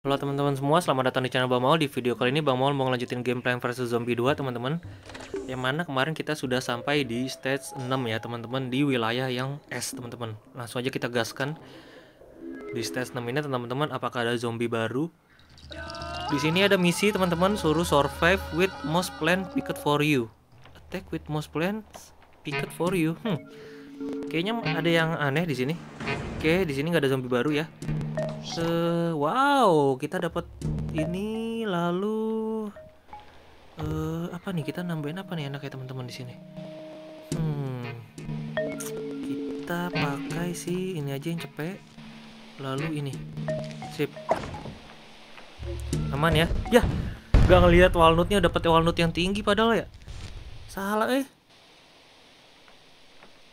Halo teman-teman semua, selamat datang di channel Bang Maul. Di video kali ini Bang Maul mau ngelanjutin game Plant vs Zombie 2 teman-teman. Yang mana kemarin kita sudah sampai di stage 6 ya teman-teman di wilayah yang S teman-teman. Langsung aja kita gaskan di stage 6 ini teman-teman apakah ada zombie baru. Di sini ada misi teman-teman suruh survive with most plant picked for you. Attack with most plants picked for you. Hmm. Kayaknya ada yang aneh di sini. Oke, di sini nggak ada zombie baru ya. Uh, wow, kita dapat ini lalu uh, apa nih? Kita nambahin apa nih enak ya teman-teman di sini? Hmm, kita pakai sih ini aja yang cepet. Lalu ini, sip, aman ya? Ya, gak ngelihat walnutnya dapat walnut yang tinggi padahal ya. Salah eh.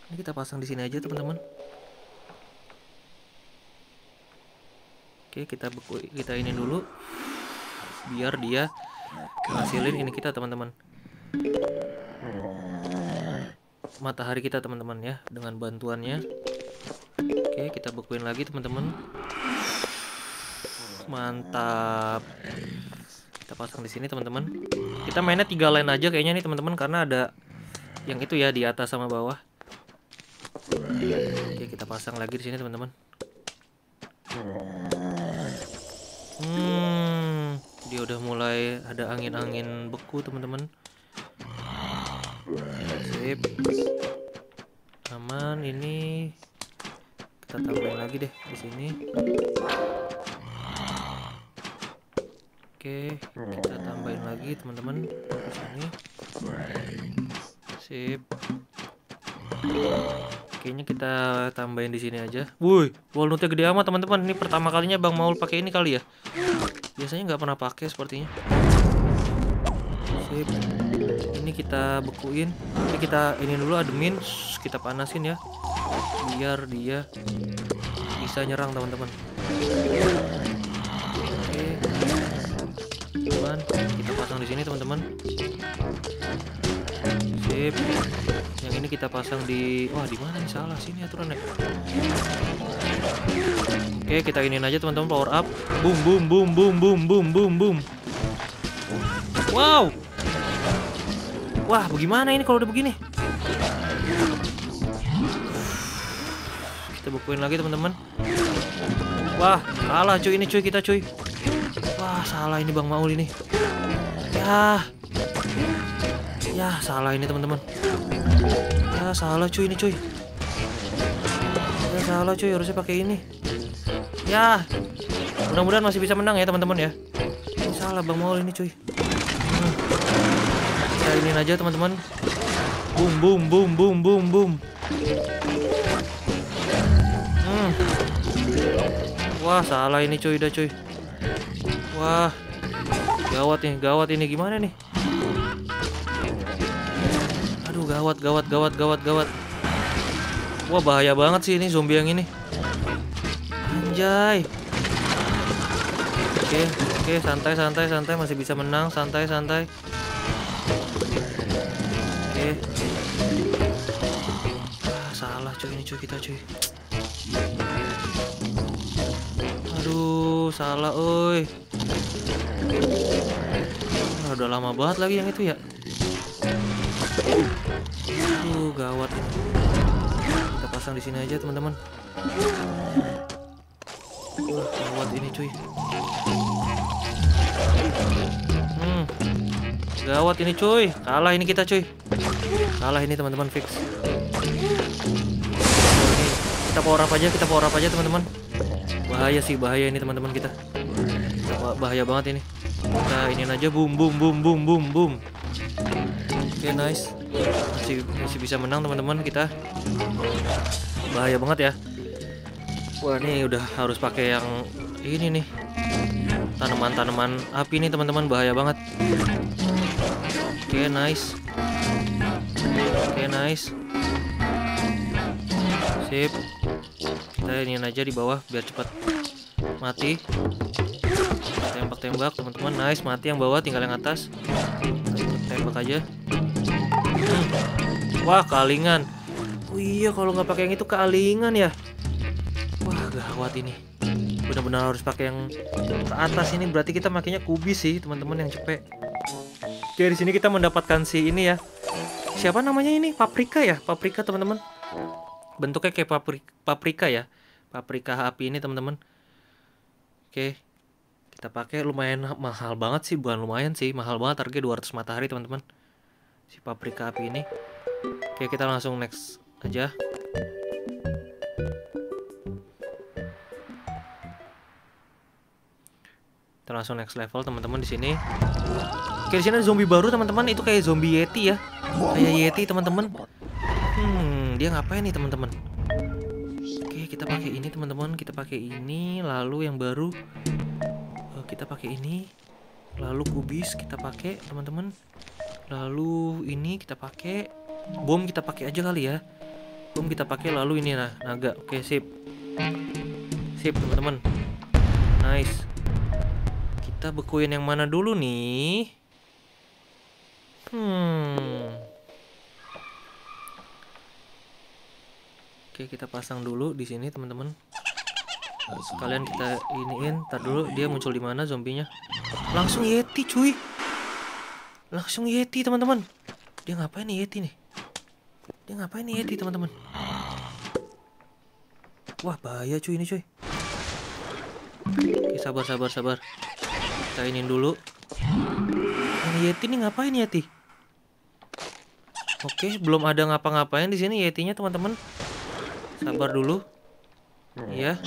Ini kita pasang di sini aja teman-teman. Oke, kita beku kita ini dulu biar dia hasilin ini kita teman-teman. Matahari kita teman-teman ya dengan bantuannya. Oke, kita bekuin lagi teman-teman. Mantap. Kita pasang di sini teman-teman. Kita mainnya tiga line aja kayaknya nih teman-teman karena ada yang itu ya di atas sama bawah. Oke, kita pasang lagi di sini teman-teman. Dia udah mulai ada angin-angin beku teman-teman. Sip. Aman ini. Kita tambahin lagi deh di sini. Oke, kita tambahin lagi teman-teman di sini. Sip. Kayaknya kita tambahin di sini aja. Woi, walnutnya gede amat teman-teman. Ini pertama kalinya Bang Maul pakai ini kali ya. Biasanya nggak pernah pakai sepertinya. Sip. Ini kita bekuin. Ini kita ini dulu admin, kita panasin ya. Biar dia bisa nyerang teman-teman. Oke. Teman, kita pasang di sini teman-teman. Sip. Yang ini kita pasang di wah di mana nih salah sini aturannya. Oke, kita iniin aja teman-teman power up. Boom boom boom boom boom boom boom boom. Wow. Wah, bagaimana ini kalau udah begini? Kita bukuin lagi teman-teman. Wah, salah cuy ini cuy kita cuy. Wah, salah ini Bang Maul ini. Ya. Ya, salah ini teman-teman. Ya, salah cuy ini cuy. Ya, salah cuy, harusnya pakai ini. Ya. Mudah-mudahan masih bisa menang ya, teman-teman ya. Ini salah Bang Maul ini cuy. Hmm. Ini aja, teman-teman. Boom boom boom boom boom boom. Hmm. Wah, salah ini cuy, dah cuy. Wah. Gawat nih, gawat ini gimana nih? Gawat, gawat, gawat, gawat, gawat. Wah, bahaya banget sih ini zombie yang ini. Anjay. Oke, oke, santai, santai, santai, masih bisa menang, santai, santai. Oke. Ah, salah cuy ini cuy kita cuy. Aduh, salah, oi. Ah, udah lama banget lagi yang itu ya. Aduh, gawat. Kita pasang di sini aja, teman-teman. Wah, gawat ini, cuy. Hmm. Gawat ini, cuy. Kalah ini kita, cuy. Kalah ini, teman-teman, fix. Kita power up aja, kita power up aja, teman-teman. Bahaya sih, bahaya ini, teman-teman kita. Bahaya banget ini. Kita ini aja, boom, boom, boom, boom, boom, boom. Okay, nice. Masih masih bisa menang teman-teman kita. Bahaya banget ya. Wah, ini udah harus pakai yang ini nih. Tanaman-tanaman api nih teman-teman bahaya banget. Oke, okay, nice. Oke, okay, nice. Sip. Kita ini aja di bawah biar cepat mati. Tembak-tembak teman-teman. Nice, mati yang bawah tinggal yang atas. Tembak aja. Wah, kalingan. Oh iya, kalau nggak pakai yang itu kalingan ya. Wah, gawat ini. Benar-benar harus pakai yang ke atas ini. Berarti kita makainya kubis sih teman-teman yang cepet. Oke di sini kita mendapatkan si ini ya. Siapa namanya ini? Paprika ya? Paprika teman-teman. Bentuknya kayak papri paprika ya. Paprika api ini teman-teman. Oke kita pakai. Lumayan mahal banget sih. Bukan lumayan sih. Mahal banget harga 200 matahari teman-teman si paprika api ini. Oke kita langsung next aja. Kita langsung next level teman-teman di sini. Oke di sini ada zombie baru teman-teman. Itu kayak zombie yeti ya. Kayak yeti teman-teman. Hmm dia ngapain nih teman-teman? Oke kita pakai ini teman-teman. Kita pakai ini lalu yang baru. Uh, kita pakai ini lalu kubis. Kita pakai teman-teman lalu ini kita pakai bom kita pakai aja kali ya bom kita pakai lalu ini nah naga oke sip sip teman-teman nice kita bekuin yang mana dulu nih Hmm. Oke, kita pasang dulu di sini, teman-teman. Sekalian kita iniin, tar dulu dia muncul di mana zombinya. Langsung Yeti, cuy. Langsung Yeti, teman-teman. Dia ngapain nih Yeti nih? Dia ngapain nih Yeti, teman-teman? Wah, bahaya cuy ini, cuy. Oke, sabar, sabar, sabar. Kita iniin dulu. Ini Yeti nih ngapain Yeti? Oke, belum ada ngapa-ngapain di sini Yetinya, teman-teman. Sabar dulu. Iya.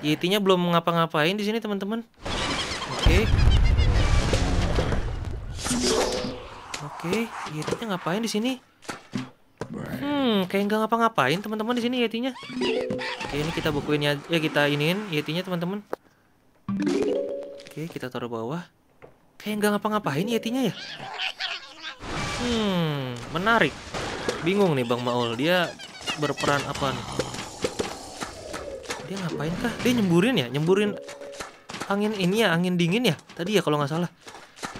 Yetinya belum ngapa-ngapain di sini, teman-teman. Oke. Oke, Yetinya ngapain di sini? Hmm, kayak nggak ngapa-ngapain, teman-teman di sini Yetinya. Oke, ini kita bukuin ya, ya kita iniin Yetinya, teman-teman. Oke, kita taruh bawah. Kayak nggak ngapa-ngapain Yetinya ya? Hmm, menarik. Bingung nih Bang Maul, dia berperan apa nih? Dia ngapain kah? Dia nyemburin ya? Nyemburin angin ini ya, angin dingin ya? Tadi ya kalau nggak salah.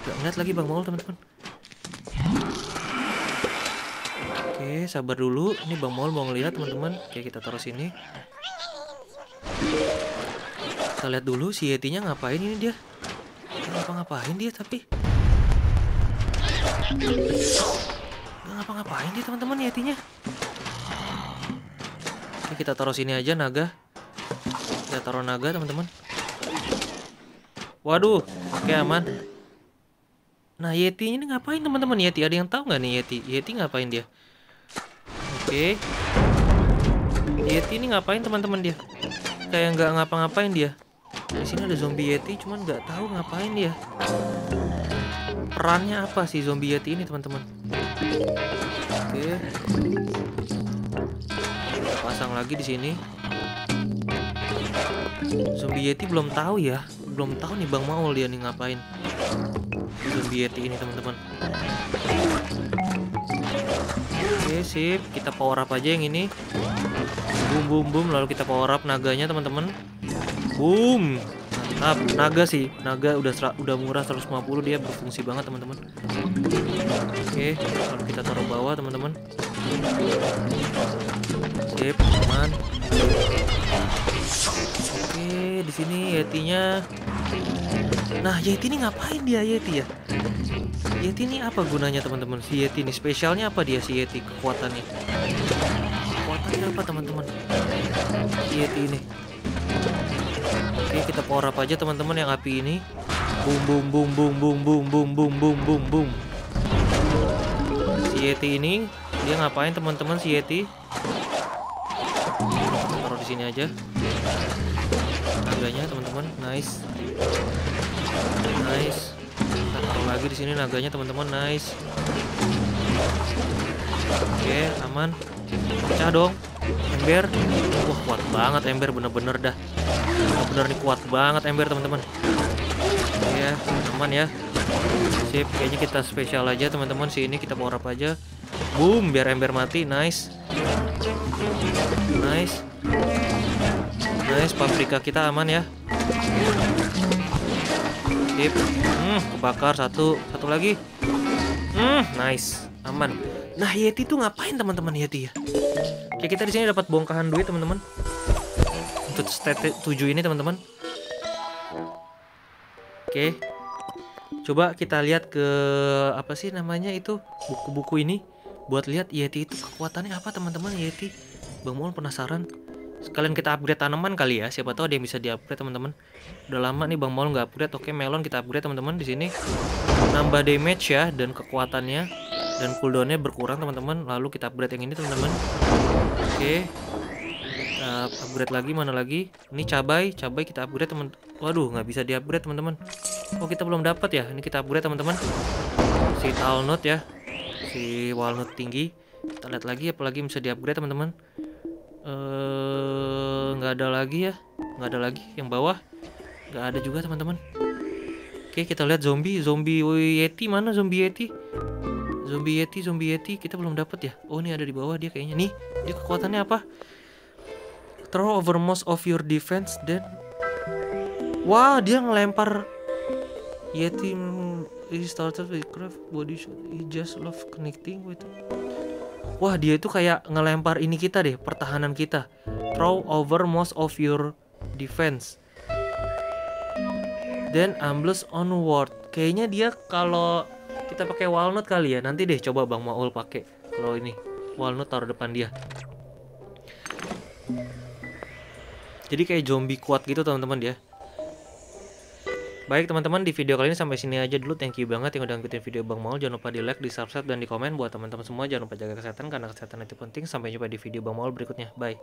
Gak ngeliat lagi Bang Maul teman-teman. Oke, sabar dulu. Ini Bang Maul mau ngeliat teman-teman. Oke, kita taruh sini. Kita lihat dulu si Yetinya ngapain ini dia. Ngapa-ngapain dia tapi ngapa-ngapain dia teman-teman yatinya. Oke kita taruh sini aja naga. Kita taruh naga teman-teman. Waduh, oke aman. Nah Yeti ini ngapain teman-teman Yeti? Ada yang tahu nggak nih Yeti? Yeti ngapain dia? Oke. Yeti ini ngapain teman-teman dia? Kayak nggak ngapa-ngapain dia. Di sini ada zombie Yeti, cuman nggak tahu ngapain dia. Perannya apa sih zombie yeti ini teman-teman? Oke. Kita pasang lagi di sini. Zombie yeti belum tahu ya. Belum tahu nih bang Maul dia nih ngapain. Zombie yeti ini teman-teman oke sip. Kita power up aja yang ini. Boom boom boom. Lalu kita power up naganya teman-teman. Boom. Mantap. Naga sih. Naga udah udah murah 150 dia berfungsi banget teman-teman. Oke. Lalu kita taruh bawah teman-teman. Sip aman. Oke di sini yetinya nah yeti ini ngapain dia yeti ya yeti ini apa gunanya teman-teman si yeti ini spesialnya apa dia si yeti kekuatannya kekuatannya apa teman-teman si yeti ini Oke, kita power up aja teman-teman yang api ini. Boom boom boom boom boom boom boom boom boom boom boom. Si Yeti ini dia ngapain teman-teman si Yeti? Taruh di sini aja. Naganya teman-teman, nice. Nice. Kita taruh lagi di sini naganya teman-teman, nice. Oke, aman. Pecah dong. Ember. Wah, kuat banget ember bener-bener dah. Bener-bener nih kuat banget ember, teman-teman. Ya, aman ya. Sip, kayaknya kita spesial aja teman-teman si ini kita power up aja. Boom, biar ember mati. Nice. Nice. Nice, paprika kita aman ya. Sip. Hmm, kebakar satu, satu lagi. Hmm, nice. Aman. Nah, Yeti tuh ngapain teman-teman Yeti ya? Oke, kita di sini dapat bongkahan duit, teman-teman. state 7 ini teman-teman oke coba kita lihat ke apa sih namanya itu buku-buku ini buat lihat Yeti itu kekuatannya apa teman-teman Yeti Bang Mon penasaran sekalian kita upgrade tanaman kali ya siapa tahu ada yang bisa di upgrade teman-teman. Udah lama nih Bang Mon nggak upgrade. Oke melon kita upgrade teman-teman di sini. Nambah damage ya dan kekuatannya dan cooldownnya berkurang teman-teman. Lalu kita upgrade yang ini teman-teman. Oke. Kita upgrade lagi mana lagi? Ini cabai cabai kita upgrade teman waduh nggak bisa di upgrade teman-teman. Oh kita belum dapat ya? Ini kita upgrade teman-teman. Si talnut ya. Si walnut tinggi. Kita lihat lagi apalagi bisa di upgrade teman-teman eh nggak ada lagi ya. Nggak ada lagi yang bawah. Nggak ada juga teman-teman. Oke kita lihat zombie. Zombie yeti mana? Zombie yeti? Zombie yeti zombie yeti. Kita belum dapat ya? Oh ini ada di bawah dia kayaknya. Nih dia kekuatannya apa? Throw over most of your defense then wah dia ngelempar yeti he started with craft body shot. He just love connecting with Wah dia itu kayak ngelempar ini kita deh pertahanan kita. Throw over most of your defense. Then ambles onward. Kayaknya dia kalau kita pakai walnut kali ya Nanti deh coba Bang Maul pakai Kalau ini. Walnut taruh depan dia. Jadi kayak zombie kuat gitu teman-teman dia Baik teman-teman di video kali ini sampai sini aja dulu. Thank you banget yang udah ngikutin video Bang Maul. Jangan lupa di like, di subscribe, dan di komen Buat teman-teman semua. Jangan lupa jaga kesehatan Karena kesehatan itu penting. Sampai jumpa di video Bang Maul berikutnya. Bye